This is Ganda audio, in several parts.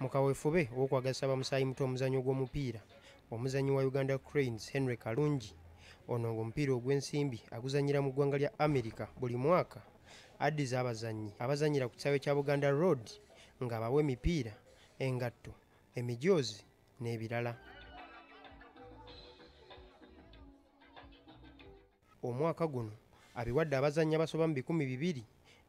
mu kaweefube ow'okwagazisa bamusaayi muto omuzannyo gw'omupiira. Omuzannyi wa uganda cranes henry kalungi. Ono ng'omupiira ogw'ensimbi aguzannyira mu ggwanga lya amerika buli mwaka. Addiza abazannyi abazannyira ku kisaawe kya buganda road ng'abawa emipiira engatto emijoozi n'ebirala. Omwaka guno abiwadde abazannyi abasoba mu bikumi bibiri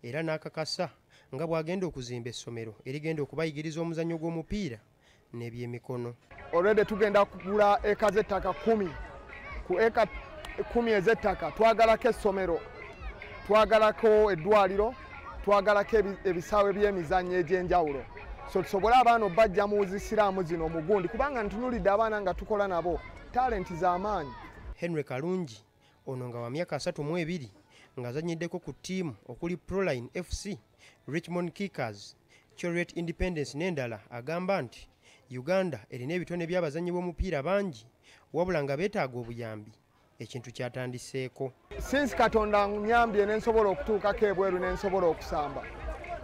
era n'akakasa nga bw'agenda okuzimba essomero erigenda okubayigiriza omuzannyo gw'omupiira n'ebyemikono. Olwedde tugenda kugula eka z'ettaka kumi. Ku eka kumi ez'ettaka twagalako essomero twagalako eddwaliro twagalako ebi- ebisaawe by'emizannyo egy'enjawulo. So tusobole abaana obbajja mu zisiraamu zino omugundi kubanga ntunulidde abaana nga tukola nabo talenti z'amaanyi. Henry kalungi ono nga wa myaka 32 ng'azannyiddeko ku ttiimu okuli proline fc richmond kickers chariot independence n'endala agamba nti uganda erina ebitone by'abazannyi b'omupiira bangi wabula nga beetaaga obuyambi. Ekintu kyatandiseeko. Sinsi katonda nyambye nensobola okutuukako ebweru nensobola okusamba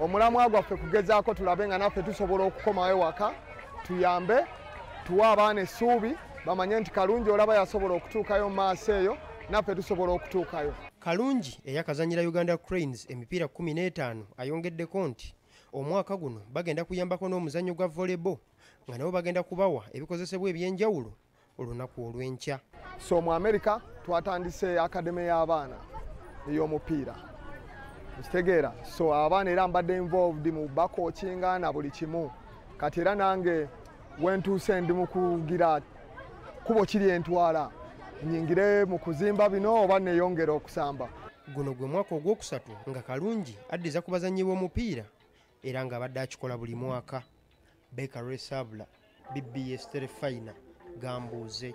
omulamwa gwaffe kugezaako tulabe nga naffe tusobola okukomayo waka tuyambe tuwe abaana essuubi bamanye nti kalungi olaba yasobola okutuukayo mu maaso eyo naffe tusobola okutuukayo. Kalungi eyakazanyira uganda cranes emipiira 15 ayongeddeko nti omwaka guno bagenda kuyambako n'omuzannyo gwa volleyball nga nabo bagenda kubawa ebikozesebwa eby'enjawulo olunaku olw'enkya. So mu amerika twatandise akademe y'abaana ey'omupiira. Okitegeera so abaana era mbadde involved mu bakokinga na buli kimu. Kati era nange wentuuse ndi mu kugira kubo kiri entwala nyingire mu kuzimba bino oba neyongera okusamba. Guno gwe mwaka ogwokusatu nga kalungi addiza ku bazannyi b'omupiira era ng'abadde akikola buli mwaka. Beka resabula bbs terefina gambuuze